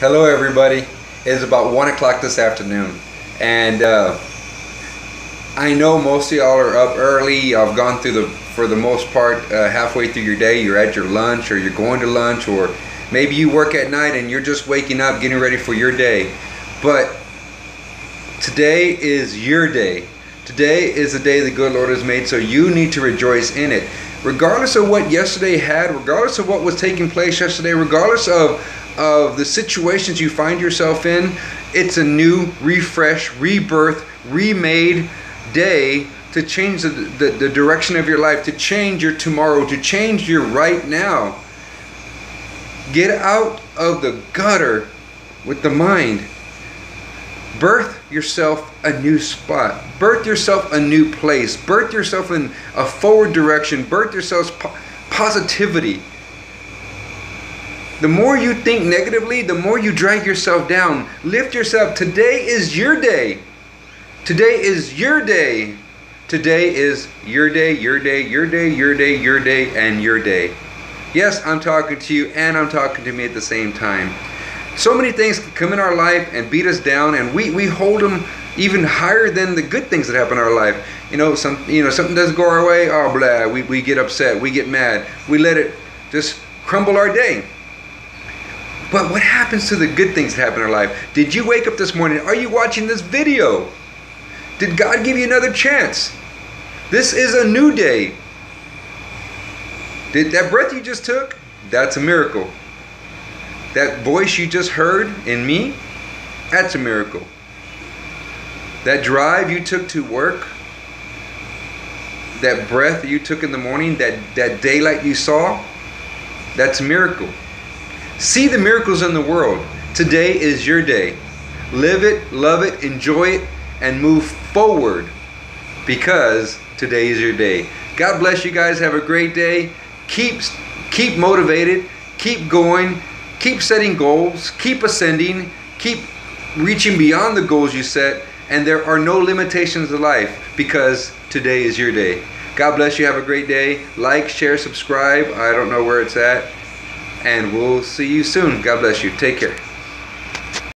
Hello, everybody. It's about one o'clock this afternoon, and uh, I know most of y'all are up early. I've gone through the, for the most part, uh, halfway through your day. You're at your lunch, or you're going to lunch, or maybe you work at night and you're just waking up, getting ready for your day. But today is your day. Today is the day the good Lord has made, so you need to rejoice in it. Regardless of what yesterday had, regardless of what was taking place yesterday, regardless of of the situations you find yourself in, it's a new, refresh, rebirth, remade day to change the, the, the, direction of your life, to change your tomorrow, to change your right now. Get out of the gutter with the mind. Birth yourself a new spot. Birth yourself a new place. Birth yourself in a forward direction. Birth yourself positivity the more you think negatively, the more you drag yourself down. Lift yourself. Today is your day. Today is your day. Today is your day, your day, your day, your day, your day, and your day. Yes, I'm talking to you and I'm talking to me at the same time. So many things come in our life and beat us down, and we, we hold them even higher than the good things that happen in our life. You know, some you know something doesn't go our way. Oh, blah. We, we get upset. We get mad. We let it just crumble our day. But what happens to the good things that happen in our life? Did you wake up this morning? Are you watching this video? Did God give you another chance? This is a new day. Did that breath you just took? That's a miracle. That voice you just heard in me? That's a miracle. That drive you took to work? That breath you took in the morning? That, that daylight you saw? That's a miracle. See the miracles in the world. Today is your day. Live it, love it, enjoy it, and move forward because today is your day. God bless you guys. Have a great day. Keep keep motivated, keep going, keep setting goals, keep ascending, keep reaching beyond the goals you set, and there are no limitations to life because today is your day. God bless you. Have a great day. Like, share, subscribe. I don't know where it's at and we'll see you soon. God bless you. Take care.